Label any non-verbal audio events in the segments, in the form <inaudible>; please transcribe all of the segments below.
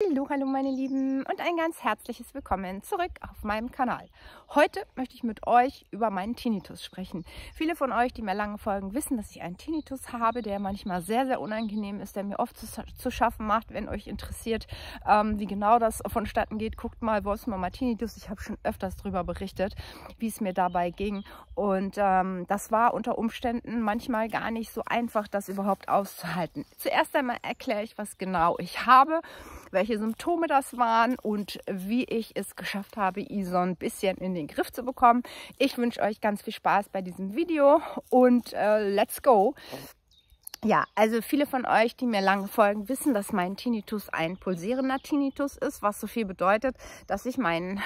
Hallo, hallo meine Lieben und ein ganz herzliches Willkommen zurück auf meinem Kanal. Heute möchte ich mit euch über meinen Tinnitus sprechen. Viele von euch, die mir lange folgen, wissen, dass ich einen Tinnitus habe, der manchmal sehr, sehr unangenehm ist, der mir oft zu, zu schaffen macht. Wenn euch interessiert, ähm, wie genau das vonstatten geht, guckt mal Voice Mama Tinnitus. Ich habe schon öfters darüber berichtet, wie es mir dabei ging. Und ähm, das war unter Umständen manchmal gar nicht so einfach, das überhaupt auszuhalten. Zuerst einmal erkläre ich, was genau ich habe welche Symptome das waren und wie ich es geschafft habe, Ison ein bisschen in den Griff zu bekommen. Ich wünsche euch ganz viel Spaß bei diesem Video und äh, let's go! Ja, also viele von euch, die mir lange folgen, wissen, dass mein Tinnitus ein pulsierender Tinnitus ist, was so viel bedeutet, dass ich mein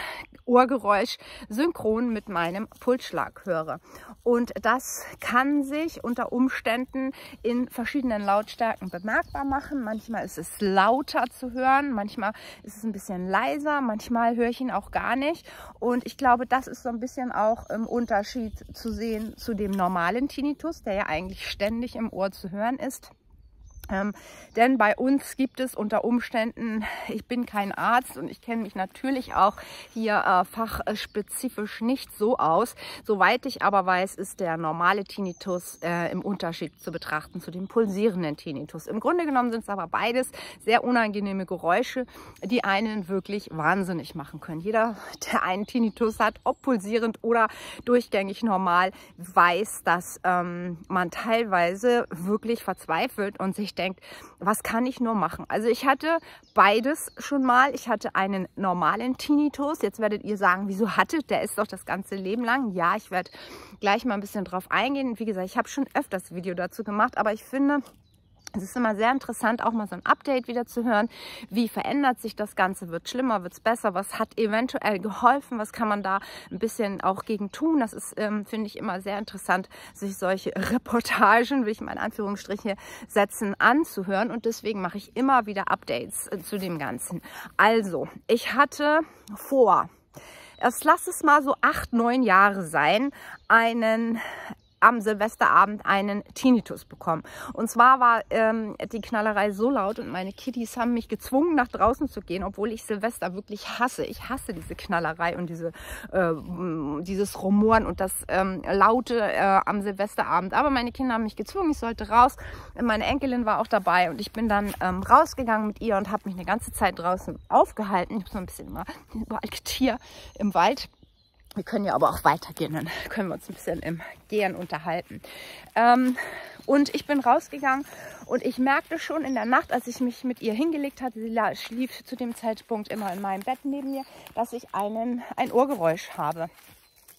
Ohrgeräusch synchron mit meinem Pulsschlag höre. Und das kann sich unter Umständen in verschiedenen Lautstärken bemerkbar machen. Manchmal ist es lauter zu hören, manchmal ist es ein bisschen leiser, manchmal höre ich ihn auch gar nicht. Und ich glaube, das ist so ein bisschen auch im Unterschied zu sehen zu dem normalen Tinnitus, der ja eigentlich ständig im Ohr zu hören hören ist. Ähm, denn bei uns gibt es unter Umständen, ich bin kein Arzt und ich kenne mich natürlich auch hier äh, fachspezifisch nicht so aus. Soweit ich aber weiß, ist der normale Tinnitus äh, im Unterschied zu betrachten zu dem pulsierenden Tinnitus. Im Grunde genommen sind es aber beides sehr unangenehme Geräusche, die einen wirklich wahnsinnig machen können. Jeder, der einen Tinnitus hat, ob pulsierend oder durchgängig normal, weiß, dass ähm, man teilweise wirklich verzweifelt und sich denkt, was kann ich nur machen? Also ich hatte beides schon mal. Ich hatte einen normalen Tinnitus. Jetzt werdet ihr sagen, wieso hattet der ist doch das ganze Leben lang. Ja, ich werde gleich mal ein bisschen drauf eingehen. Wie gesagt, ich habe schon öfters Video dazu gemacht, aber ich finde, es ist immer sehr interessant, auch mal so ein Update wieder zu hören. Wie verändert sich das Ganze? Wird schlimmer? Wird es besser? Was hat eventuell geholfen? Was kann man da ein bisschen auch gegen tun? Das ist, ähm, finde ich, immer sehr interessant, sich solche <laughs> Reportagen, wie ich mal in Anführungsstriche setzen, anzuhören. Und deswegen mache ich immer wieder Updates äh, zu dem Ganzen. Also, ich hatte vor, erst lass es mal so acht, neun Jahre sein, einen am Silvesterabend einen Tinnitus bekommen. Und zwar war ähm, die Knallerei so laut und meine Kitties haben mich gezwungen, nach draußen zu gehen, obwohl ich Silvester wirklich hasse. Ich hasse diese Knallerei und diese, äh, dieses Rumoren und das ähm, Laute äh, am Silvesterabend. Aber meine Kinder haben mich gezwungen, ich sollte raus. Meine Enkelin war auch dabei und ich bin dann ähm, rausgegangen mit ihr und habe mich eine ganze Zeit draußen aufgehalten. Ich habe so ein bisschen immer überall Getier im Wald wir können ja aber auch weitergehen, dann <laughs> können wir uns ein bisschen im Gehen unterhalten. Ähm, und ich bin rausgegangen und ich merkte schon in der Nacht, als ich mich mit ihr hingelegt hatte, sie schlief zu dem Zeitpunkt immer in meinem Bett neben mir, dass ich einen, ein Ohrgeräusch habe.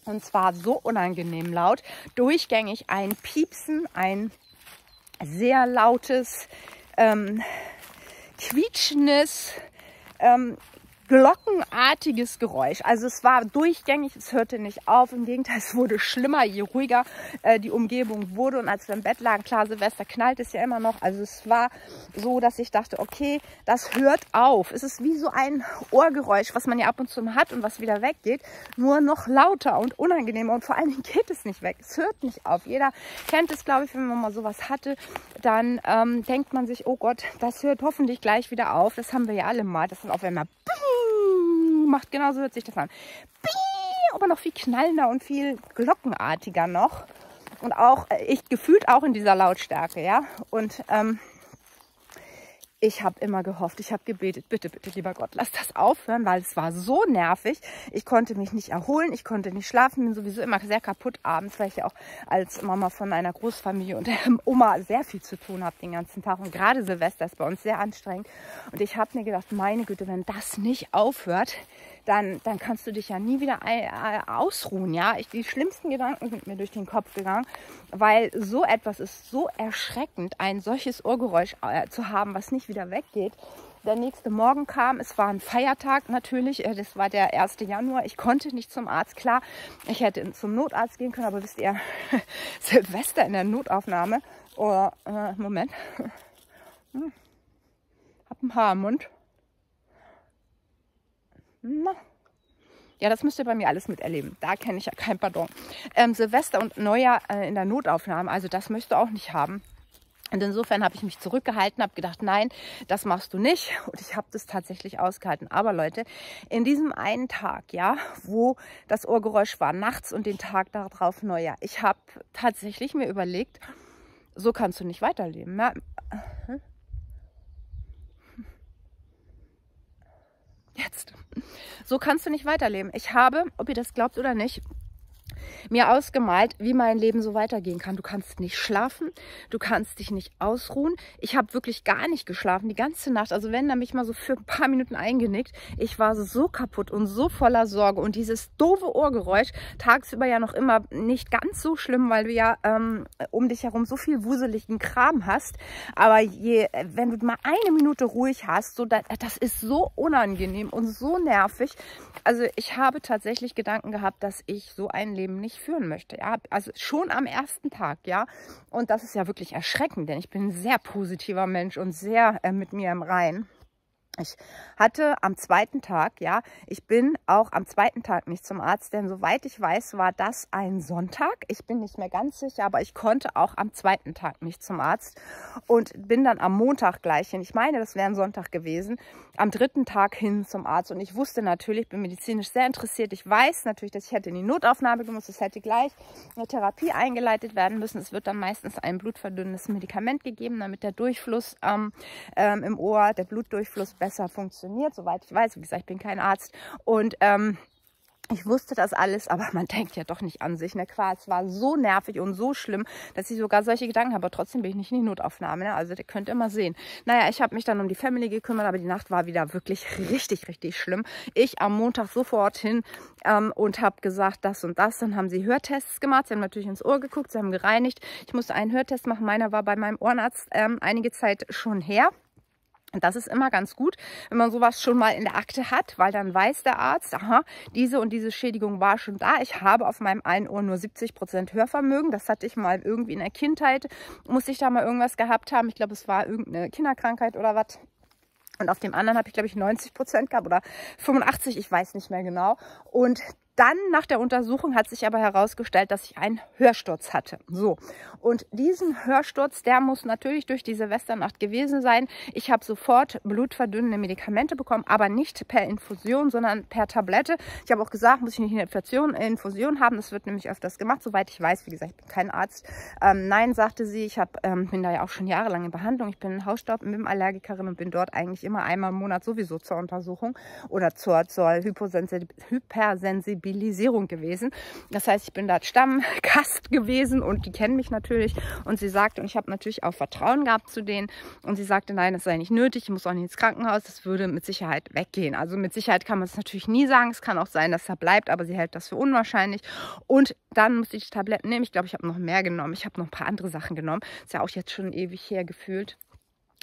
Und zwar so unangenehm laut, durchgängig ein Piepsen, ein sehr lautes, ähm, quietschendes, ähm, glockenartiges Geräusch. Also es war durchgängig, es hörte nicht auf. Im Gegenteil, es wurde schlimmer, je ruhiger äh, die Umgebung wurde. Und als wir im Bett lagen, klar, Silvester knallt es ja immer noch. Also es war so, dass ich dachte, okay, das hört auf. Es ist wie so ein Ohrgeräusch, was man ja ab und zu hat und was wieder weggeht. Nur noch lauter und unangenehmer. Und vor allen Dingen geht es nicht weg. Es hört nicht auf. Jeder kennt es, glaube ich, wenn man mal sowas hatte. Dann ähm, denkt man sich, oh Gott, das hört hoffentlich gleich wieder auf. Das haben wir ja alle mal. Das ist auf einmal macht. Genauso hört sich das an. Aber noch viel knallender und viel glockenartiger noch. Und auch, äh, ich gefühlt auch in dieser Lautstärke, ja. Und ähm, ich habe immer gehofft, ich habe gebetet, bitte, bitte, lieber Gott, lass das aufhören, weil es war so nervig. Ich konnte mich nicht erholen, ich konnte nicht schlafen, bin sowieso immer sehr kaputt abends, weil ich ja auch als Mama von einer Großfamilie und <laughs> Oma sehr viel zu tun habe den ganzen Tag. Und gerade Silvester ist bei uns sehr anstrengend. Und ich habe mir gedacht, meine Güte, wenn das nicht aufhört, dann, dann kannst du dich ja nie wieder ausruhen. Ja, ich, die schlimmsten Gedanken sind mir durch den Kopf gegangen, weil so etwas ist so erschreckend, ein solches Ohrgeräusch äh, zu haben, was nicht wieder weggeht. Der nächste Morgen kam, es war ein Feiertag natürlich, äh, das war der 1. Januar. Ich konnte nicht zum Arzt, klar, ich hätte zum Notarzt gehen können, aber wisst ihr, <laughs> Silvester in der Notaufnahme. Oh, äh, Moment. Hm. Hab ein Haar im Mund. Na. Ja, das müsst ihr bei mir alles miterleben. Da kenne ich ja kein Pardon. Ähm, Silvester und Neujahr äh, in der Notaufnahme, also das möchtest du auch nicht haben. Und insofern habe ich mich zurückgehalten, habe gedacht, nein, das machst du nicht. <laughs> Und ich habe das tatsächlich ausgehalten. Aber Leute, in diesem einen Tag, ja, wo das Ohrgeräusch war, nachts und den Tag darauf Neujahr, ich habe tatsächlich mir überlegt, so kannst du nicht weiterleben. Ja. Jetzt. So kannst du nicht weiterleben. Ich habe, ob ihr das glaubt oder nicht, mir ausgemalt, wie mein Leben so weitergehen kann. Du kannst nicht schlafen, du kannst dich nicht ausruhen. Ich habe wirklich gar nicht geschlafen, die ganze Nacht. Also wenn, dann mich mal so für ein paar Minuten eingenickt. Ich war so kaputt und so voller Sorge. Und dieses doofe Ohrgeräusch, tagsüber ja noch immer nicht ganz so schlimm, weil du ja ähm, um dich herum so viel wuseligen Kram hast. Aber je, wenn du mal eine Minute ruhig hast, so, das, das ist so unangenehm und so nervig. Also ich habe tatsächlich Gedanken gehabt, dass ich so ein Leben nicht führen möchte. Ja, also schon am ersten Tag, ja. Und das ist ja wirklich erschreckend, denn ich bin ein sehr positiver Mensch und sehr äh, mit mir im Reinen. Ich hatte am zweiten Tag, ja, ich bin auch am zweiten Tag nicht zum Arzt, denn soweit ich weiß, war das ein Sonntag. Ich bin nicht mehr ganz sicher, aber ich konnte auch am zweiten Tag nicht zum Arzt und bin dann am Montag gleich hin. Ich meine, das wäre ein Sonntag gewesen, am dritten Tag hin zum Arzt und ich wusste natürlich, bin medizinisch sehr interessiert. Ich weiß natürlich, dass ich hätte in die Notaufnahme gemusst, es hätte gleich eine Therapie eingeleitet werden müssen. Es wird dann meistens ein blutverdünnendes Medikament gegeben, damit der Durchfluss ähm, ähm, im Ohr, der Blutdurchfluss besser funktioniert, soweit ich weiß. Wie gesagt, ich bin kein Arzt. Und ähm, ich wusste das alles, aber man <laughs> denkt ja doch nicht an sich. Ne? Klar, es war so nervig und so schlimm, dass ich sogar solche Gedanken habe. Aber trotzdem bin ich nicht in die Notaufnahme. Ne? Also, ihr könnt immer sehen. Naja, ich habe mich dann um die Family gekümmert, aber die Nacht war wieder wirklich richtig, richtig schlimm. Ich am Montag sofort hin ähm, und habe gesagt, das und das. Dann haben sie Hörtests gemacht. Sie haben natürlich ins Ohr geguckt, sie haben gereinigt. Ich musste einen Hörtest machen. Meiner war bei meinem Ohrenarzt ähm, einige Zeit schon her. Und das ist immer ganz gut, wenn man sowas schon mal in der Akte hat, weil dann weiß der Arzt, aha, diese und diese Schädigung war schon da. Ich habe auf meinem einen Ohr nur 70 Prozent Hörvermögen. Das hatte ich mal irgendwie in der Kindheit. Muss ich da mal irgendwas gehabt haben? Ich glaube, es war irgendeine Kinderkrankheit oder was. Und auf dem anderen habe ich, glaube ich, 90 Prozent gehabt oder 85, ich weiß nicht mehr genau. Und dann nach der Untersuchung hat sich aber herausgestellt, dass ich einen Hörsturz hatte. So, und diesen Hörsturz, der muss natürlich durch die Silvesternacht gewesen sein. Ich habe sofort blutverdünnende Medikamente bekommen, aber nicht per Infusion, sondern per Tablette. Ich habe auch gesagt, muss ich nicht eine Infusion, haben. Das wird nämlich öfters gemacht, soweit ich weiß. Wie gesagt, ich bin kein Arzt. Ähm, nein, sagte sie. Ich hab, ähm, bin da ja auch schon jahrelang in Behandlung. Ich bin Hausstaub- und Allergikerin und bin dort eigentlich immer einmal im Monat sowieso zur Untersuchung oder zur, zur Hypersensibilität Sensibilisierung gewesen. Das heißt, ich bin da Stammgast <laughs> gewesen und die kennen mich natürlich. Und sie sagte, und ich habe natürlich auch Vertrauen gehabt zu denen. Und sie sagte, nein, das sei nicht nötig, ich muss auch nicht ins Krankenhaus, das würde mit Sicherheit weggehen. Also mit Sicherheit kann man es natürlich nie sagen. Es kann auch sein, dass er bleibt, aber sie hält das für unwahrscheinlich. Und dann musste ich die Tabletten nehmen. Ich glaube, ich habe noch mehr genommen. Ich habe noch ein paar andere Sachen genommen. Ist ja auch jetzt schon ewig her gefühlt.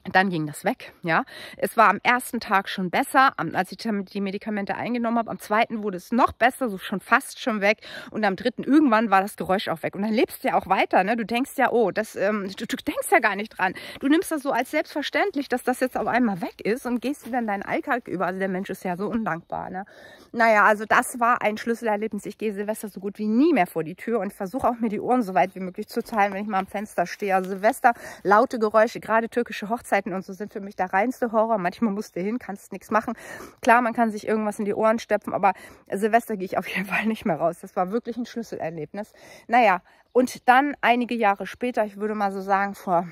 Dann ging das weg, ja. Es war am ersten Tag schon besser, als ich die Medikamente eingenommen habe. Am zweiten wurde es noch besser, so schon fast schon weg. Und am dritten irgendwann war das Geräusch auch weg. Und dann lebst du ja auch weiter, ne? Du denkst ja, oh, das, ähm, du, du, denkst ja gar nicht dran. Du nimmst das so als selbstverständlich, dass das jetzt auf einmal weg ist und gehst wieder in deinen Alltag über. Also der Mensch ist ja so undankbar, ne? Naja, also das war ein Schlüsselerlebnis. Ich gehe Silvester so gut wie nie mehr vor die Tür und versuche auch mir die Ohren so weit wie möglich zu teilen, wenn ich mal am Fenster stehe. Also Silvester, laute Geräusche, gerade türkische Hochzeiten und so sind für mich der reinste Horror. Manchmal musst du hin, kannst nichts machen. Klar, man kann sich irgendwas in die Ohren steppen, aber Silvester gehe ich auf jeden Fall nicht mehr raus. Das war wirklich ein Schlüsselerlebnis. Naja, und dann einige Jahre später, ich würde mal so sagen, vor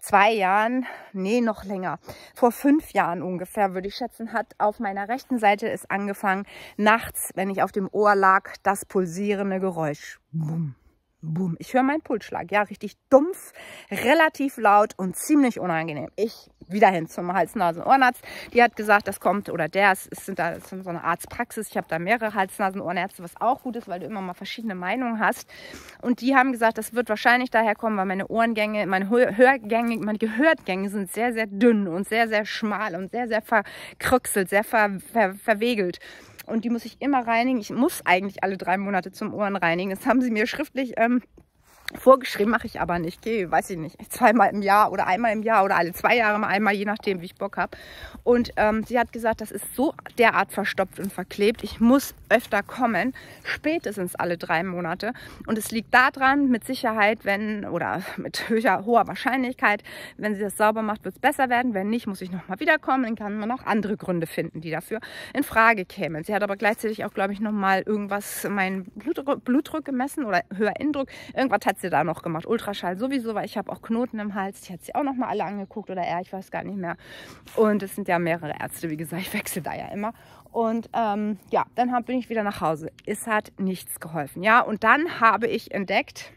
zwei Jahren, nee, noch länger, vor fünf Jahren ungefähr, würde ich schätzen, hat auf meiner rechten Seite es angefangen, nachts, wenn ich auf dem Ohr lag, das pulsierende Geräusch. Bumm, Boom. Ich höre meinen Pulsschlag. Ja, richtig dumpf, relativ laut und ziemlich unangenehm. Ich wieder hin zum Hals-Nasen-Ohrenarzt. Die hat gesagt, das kommt, oder der, es ist, da, ist so eine Arztpraxis. Ich habe da mehrere Hals-Nasen-Ohrenärzte, was auch gut ist, weil du immer mal verschiedene Meinungen hast. Und die haben gesagt, das wird wahrscheinlich daher kommen, weil meine Ohrengänge, meine Hörgänge, meine Gehörgänge sind sehr, sehr dünn und sehr, sehr schmal und sehr, sehr verkrüxelt, sehr ver, ver, verwegelt und die muss ich immer reinigen. Ich muss eigentlich alle drei Monate zum Ohren reinigen. Das haben sie mir schriftlich ähm, Vorgeschrieben mache ich aber nicht. Gehe, weiß ich nicht, zweimal im Jahr oder einmal im Jahr oder alle zwei Jahre mal einmal, je nachdem, wie ich Bock habe. Und ähm, sie hat gesagt, das ist so derart verstopft und verklebt. Ich muss öfter kommen, spätestens alle drei Monate. Und es liegt daran, mit Sicherheit, wenn oder mit höher, hoher Wahrscheinlichkeit, wenn sie das sauber macht, wird es besser werden. Wenn nicht, muss ich nochmal wiederkommen. Dann kann man noch andere Gründe finden, die dafür in Frage kämen. Sie hat aber gleichzeitig auch, glaube ich, nochmal irgendwas, meinen Blutdruck, Blutdruck gemessen oder höher Indruck. Irgendwas hat sie da noch gemacht. Ultraschall sowieso, weil ich habe auch Knoten im Hals. Die hat sie auch noch mal alle angeguckt oder er, ich weiß gar nicht mehr. Und es sind ja mehrere Ärzte, wie gesagt, ich wechsle da ja immer. Und ähm, ja, dann hab, bin ich wieder nach Hause. Es hat nichts geholfen. Ja, und dann habe ich entdeckt,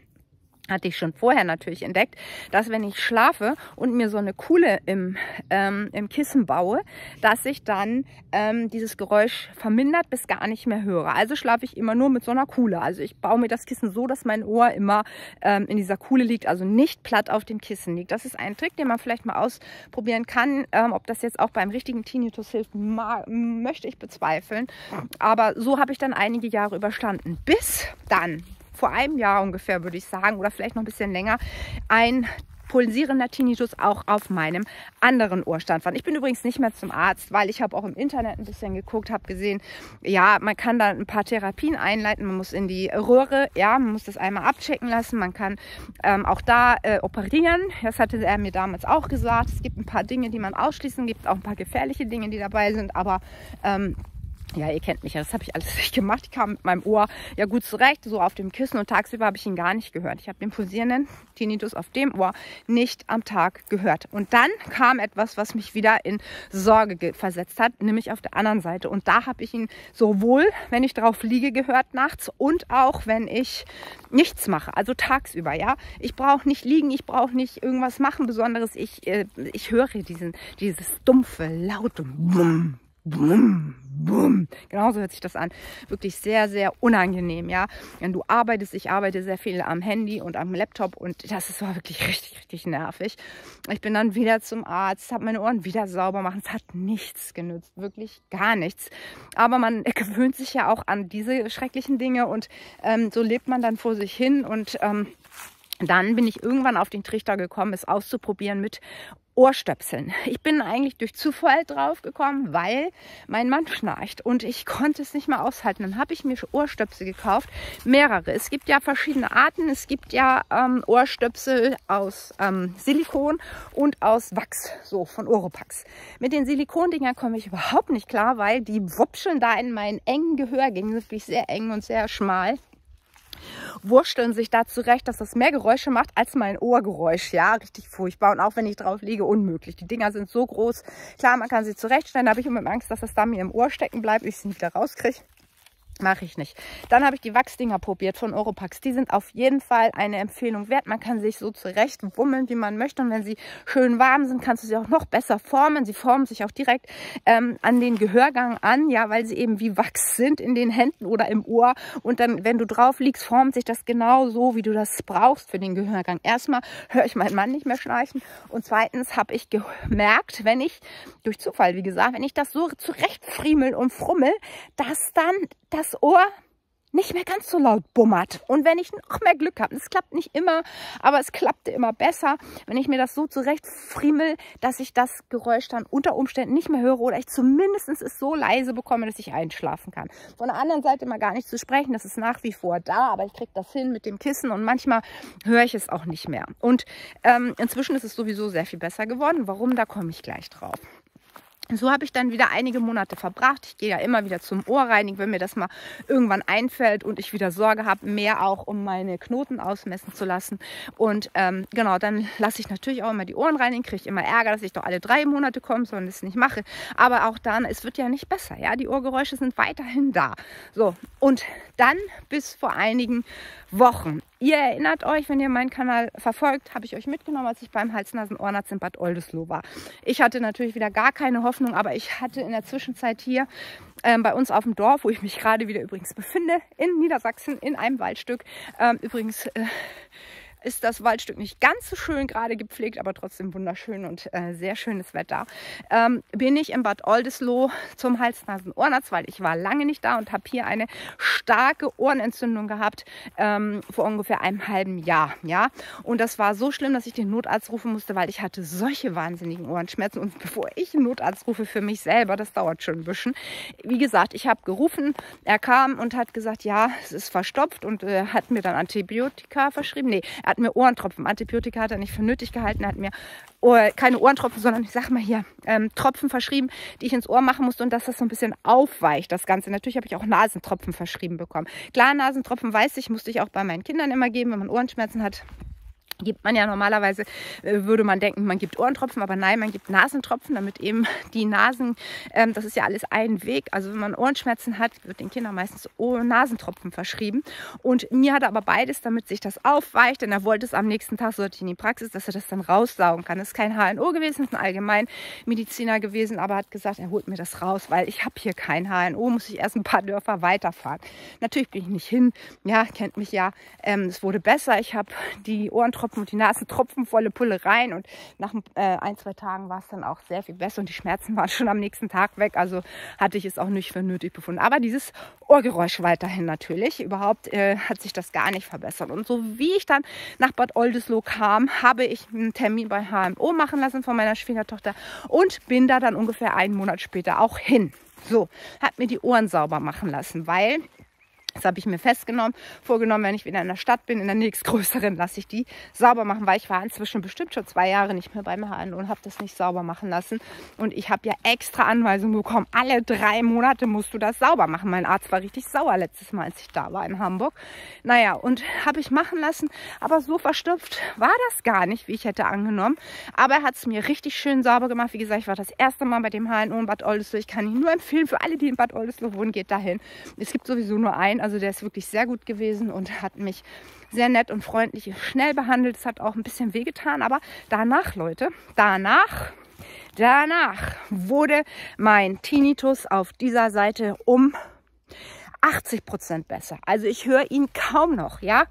hatte ich schon vorher natürlich entdeckt, dass wenn ich schlafe und mir so eine Kuhle im, ähm, im Kissen baue, dass ich dann ähm, dieses Geräusch vermindert bis gar nicht mehr höre. Also schlafe ich immer nur mit so einer Kuhle. Also ich baue mir das Kissen so, dass mein Ohr immer ähm, in dieser Kuhle liegt, also nicht platt auf dem Kissen liegt. Das ist ein Trick, den man vielleicht mal ausprobieren kann. Ähm, ob das jetzt auch beim richtigen Tinnitus hilft, möchte ich bezweifeln. Aber so habe ich dann einige Jahre überstanden. Bis dann vor einem Jahr ungefähr, würde ich sagen, oder vielleicht noch ein bisschen länger, ein pulsierender Tinnitus auch auf meinem anderen Ohrstand waren. Ich bin übrigens nicht mehr zum Arzt, weil ich habe auch im Internet ein bisschen geguckt, habe gesehen, ja, man kann da ein paar Therapien einleiten, man muss in die Röhre, ja, man muss das einmal abchecken lassen, man kann ähm, auch da äh, operieren. Das hatte er mir damals auch gesagt. Es gibt ein paar Dinge, die man ausschließen, gibt auch ein paar gefährliche Dinge, die dabei sind, aber ähm, ja, ihr kennt mich ja, das habe ich alles <laughs> nicht gemacht. Ich kam mit meinem Ohr ja gut zurecht, so auf dem Kissen und tagsüber habe ich ihn gar nicht gehört. Ich habe den pulsierenden Tinnitus auf dem Ohr nicht am Tag gehört. Und dann kam etwas, was mich wieder in Sorge versetzt hat, nämlich auf der anderen Seite. Und da habe ich ihn sowohl, wenn ich drauf liege, gehört nachts und auch, wenn ich nichts mache, also tagsüber, ja. Ich brauche nicht liegen, ich brauche nicht irgendwas machen Besonderes. Ich, äh, ich höre diesen, dieses dumpfe, laute Bumm, Bumm, bumm. Genauso hört sich das an. Wirklich sehr, sehr unangenehm, ja. Wenn du arbeitest, ich arbeite sehr viel am Handy und am Laptop und das war wirklich richtig, richtig nervig. Ich bin dann wieder zum Arzt, habe meine Ohren wieder sauber machen. Es hat nichts genützt, wirklich gar nichts. Aber man gewöhnt sich ja auch an diese schrecklichen Dinge und ähm, so lebt man dann vor sich hin und ähm, dann bin ich irgendwann auf den Trichter gekommen, es auszuprobieren mit Ohrstöpseln. Ich bin eigentlich durch Zufall drauf gekommen, weil mein Mann schnarcht und ich konnte es nicht mehr aushalten. Dann habe ich mir Ohrstöpsel gekauft, mehrere. Es gibt ja verschiedene Arten. Es gibt ja ähm, Ohrstöpsel aus ähm, Silikon und aus Wachs, so von Oropax. Mit den Silikondingern komme ich überhaupt nicht klar, weil die wupscheln da in meinen engen Gehörgängen, wirklich sehr eng und sehr schmal wursteln sich da zurecht, dass das mehr Geräusche macht als mein Ohrgeräusch. Ja, richtig furchtbar. Und auch wenn ich drauf liege, unmöglich. Die Dinger sind so groß. Klar, man kann sie zurechtstellen. Da habe ich immer Angst, dass das da mir im Ohr stecken bleibt, ich sie nicht wieder rauskriege. Mache ich nicht. Dann habe ich die Wachsdinger probiert von Oropax. Die sind auf jeden Fall eine Empfehlung wert. Man kann sich so zurecht wummeln, wie man möchte. Und wenn sie schön warm sind, kannst du sie auch noch besser formen. Sie formen sich auch direkt ähm, an den Gehörgang an, ja, weil sie eben wie Wachs sind in den Händen oder im Ohr. Und dann, wenn du drauf liegst, formt sich das genau so, wie du das brauchst für den Gehörgang. Erstmal höre ich meinen Mann nicht mehr schnarchen. Und zweitens habe ich gemerkt, wenn ich, durch Zufall, wie gesagt, wenn ich das so zurecht friemel und frummel, dass dann das Ohr nicht mehr ganz so laut bummert. Und wenn ich noch mehr Glück habe, es klappt nicht immer, aber es klappte immer besser, wenn ich mir das so zurecht friemel, dass ich das Geräusch dann unter Umständen nicht mehr höre oder ich zumindest es so leise bekomme, dass ich einschlafen kann. Von der anderen Seite mal gar nicht zu sprechen, das ist nach wie vor da, aber ich kriege das hin mit dem Kissen und manchmal höre ich es auch nicht mehr. Und ähm, inzwischen ist es sowieso sehr viel besser geworden. Warum, da komme ich gleich drauf. So habe ich dann wieder einige Monate verbracht. Ich gehe ja immer wieder zum Ohrreinigen, wenn mir das mal irgendwann einfällt und ich wieder Sorge habe, mehr auch um meine Knoten ausmessen zu lassen. Und ähm, genau, dann lasse ich natürlich auch immer die Ohren reinigen, kriege ich immer Ärger, dass ich doch alle drei Monate komme, sondern es nicht mache. Aber auch dann, es wird ja nicht besser. Ja, die Ohrgeräusche sind weiterhin da. So, und dann bis vor einigen Wochen. Ihr erinnert euch, wenn ihr meinen Kanal verfolgt, habe ich euch mitgenommen, als ich beim Hals-Nasen-Ohrenarzt in Bad Oldesloe war. Ich hatte natürlich wieder gar keine Hoffnung, aber ich hatte in der Zwischenzeit hier ähm, bei uns auf dem Dorf, wo ich mich gerade wieder übrigens befinde, in Niedersachsen, in einem Waldstück, ähm, übrigens... Äh, ist das Waldstück nicht ganz so schön gerade gepflegt, aber trotzdem wunderschön und äh, sehr schönes Wetter. Ähm, bin ich in Bad Oldesloe zum Hals-Nasen-Ohrenarzt, weil ich war lange nicht da und habe hier eine starke Ohrenentzündung gehabt ähm, vor ungefähr einem halben Jahr. Ja? Und das war so schlimm, dass ich den Notarzt rufen musste, weil ich hatte solche wahnsinnigen Ohrenschmerzen. Und bevor ich einen Notarzt rufe für mich selber, das dauert schon ein bisschen. Wie gesagt, ich habe gerufen, er kam und hat gesagt, ja, es ist verstopft und äh, hat mir dann Antibiotika verschrieben. Nee, hat mir Ohrentropfen. Antibiotika hat er nicht für nötig gehalten. Hat mir Ohr, keine Ohrentropfen, sondern ich sag mal hier ähm, Tropfen verschrieben, die ich ins Ohr machen musste und dass das so ein bisschen aufweicht, das Ganze. Natürlich habe ich auch Nasentropfen verschrieben bekommen. Klar, Nasentropfen weiß ich, musste ich auch bei meinen Kindern immer geben, wenn man Ohrenschmerzen hat gibt man ja normalerweise, äh, würde man denken, man gibt Ohrentropfen, aber nein, man gibt Nasentropfen, damit eben die Nasen, ähm, das ist ja alles ein Weg. Also wenn man Ohrenschmerzen hat, wird den Kindern meistens Nasentropfen verschrieben. Und mir hat er aber beides, damit sich das aufweicht, denn er wollte es am nächsten Tag, sollte ich in die Praxis, dass er das dann raussaugen kann. Das ist kein HNO gewesen, das ist ein Allgemeinmediziner gewesen, aber hat gesagt, er holt mir das raus, weil ich habe hier kein HNO, muss ich erst ein paar Dörfer weiterfahren. Natürlich bin ich nicht hin, ja, kennt mich ja, ähm, es wurde besser, ich habe die Ohrentropfen Tropfen und die Nase tropfen volle Pulle rein. Und nach äh, ein, zwei Tagen war es dann auch sehr viel besser und die Schmerzen waren schon am nächsten Tag weg. Also hatte ich es auch nicht für nötig befunden. Aber dieses Ohrgeräusch weiterhin natürlich. Überhaupt äh, hat sich das gar nicht verbessert. Und so wie ich dann nach Bad Oldesloe kam, habe ich einen Termin bei HMO machen lassen von meiner Schwiegertochter und bin da dann ungefähr einen Monat später auch hin. So, hat mir die Ohren sauber machen lassen, weil das habe ich mir festgenommen, vorgenommen, wenn ich wieder in der Stadt bin, in der nächstgrößeren, lasse ich die sauber machen, weil ich war inzwischen bestimmt schon zwei Jahre nicht mehr beim HNO und habe das nicht sauber machen lassen. Und ich habe ja extra Anweisungen bekommen, alle drei Monate musst du das sauber machen. Mein Arzt war richtig sauer letztes Mal, als ich da war in Hamburg. Naja, und habe ich machen lassen, aber so verstopft war das gar nicht, wie ich hätte angenommen. Aber er hat es mir richtig schön sauber gemacht. Wie gesagt, ich war das erste Mal bei dem HNO in Bad Oldesloe. Ich kann ihn nur empfehlen, für alle, die in Bad Oldesloe wohnen, geht dahin. Es gibt sowieso nur einen also der ist wirklich sehr gut gewesen und hat mich sehr nett und freundlich schnell behandelt. Es hat auch ein bisschen wehgetan, aber danach, Leute, danach, danach wurde mein Tinnitus auf dieser Seite um 80 Prozent besser. Also ich höre ihn kaum noch, ja.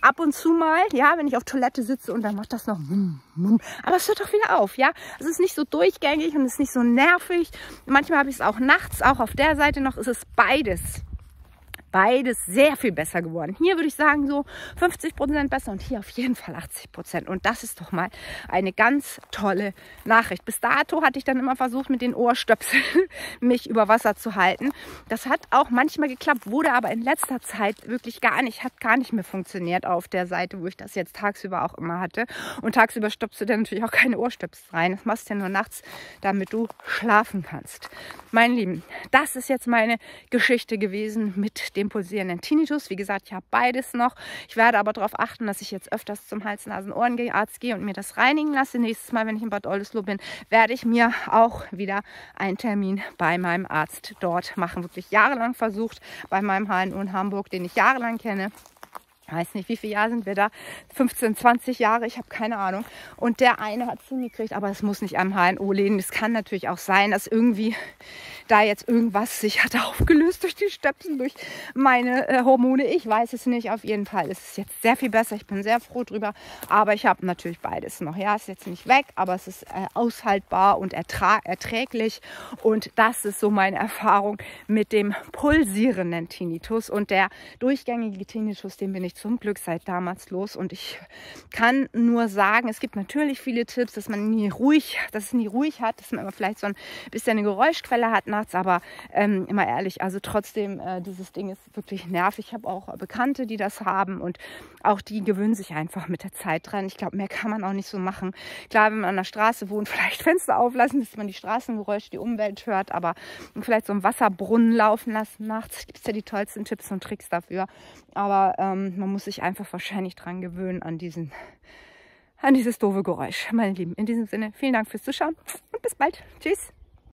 Ab und zu mal, ja, wenn ich auf Toilette sitze und dann macht das noch, aber es hört doch wieder auf, ja. Es ist nicht so durchgängig und es ist nicht so nervig. Manchmal habe ich es auch nachts, auch auf der Seite noch, ist es beides beides sehr viel besser geworden. Hier würde ich sagen so 50 Prozent besser und hier auf jeden Fall 80 Prozent. Und das ist doch mal eine ganz tolle Nachricht. Bis dato hatte ich dann immer versucht, mit den Ohrstöpseln <laughs> mich über Wasser zu halten. Das hat auch manchmal geklappt, wurde aber in letzter Zeit wirklich gar nicht, hat gar nicht mehr funktioniert auf der Seite, wo ich das jetzt tagsüber auch immer hatte. Und tagsüber stopfst du dann natürlich auch keine Ohrstöpsel rein. Das machst du ja nur nachts, damit du schlafen kannst. Meine Lieben, das ist jetzt meine Geschichte gewesen mit dem pulsierenden Tinnitus. Wie gesagt, ich habe beides noch. Ich werde aber darauf achten, dass ich jetzt öfters zum Hals-Nasen-Ohrenarzt gehe und mir das reinigen lasse. Nächstes Mal, wenn ich in Bad Oldesloe bin, werde ich mir auch wieder einen Termin bei meinem Arzt dort machen. Wirklich jahrelang versucht bei meinem HNO in Hamburg, den ich jahrelang kenne weiß nicht, wie viele Jahre sind wir da? 15, 20 Jahre, ich habe keine Ahnung. Und der eine hat es hingekriegt, aber es muss nicht am HNO liegen. Es kann natürlich auch sein, dass irgendwie da jetzt irgendwas sich hat aufgelöst durch die Stöpsel, durch meine äh, Hormone. Ich weiß es nicht. Auf jeden Fall ist es jetzt sehr viel besser. Ich bin sehr froh drüber. Aber ich habe natürlich beides noch. Ja, ist jetzt nicht weg, aber es ist äh, aushaltbar und erträglich. Und das ist so meine Erfahrung mit dem pulsierenden Tinnitus. Und der durchgängige Tinnitus, den bin ich zum Glück seit damals los. Und ich kann nur sagen, es gibt natürlich viele Tipps, dass man nie ruhig, dass es nie ruhig hat, dass man immer vielleicht so ein bisschen eine Geräuschquelle hat nachts. Aber ähm, immer ehrlich, also trotzdem, äh, dieses Ding ist wirklich nervig. Ich habe auch Bekannte, die das haben und auch die gewöhnen sich einfach mit der Zeit dran. Ich glaube, mehr kann man auch nicht so machen. Klar, wenn man an der Straße wohnt, <laughs> vielleicht Fenster auflassen, dass man die Straßengeräusche, die Umwelt hört, aber vielleicht so einen Wasserbrunnen laufen lassen nachts. Gibt es ja die tollsten Tipps und Tricks dafür. Aber ähm, man muss sich einfach wahrscheinlich dran gewöhnen an diesen an dieses doofe Geräusch. Meine Lieben, in diesem Sinne, vielen Dank fürs Zuschauen und bis bald. Tschüss.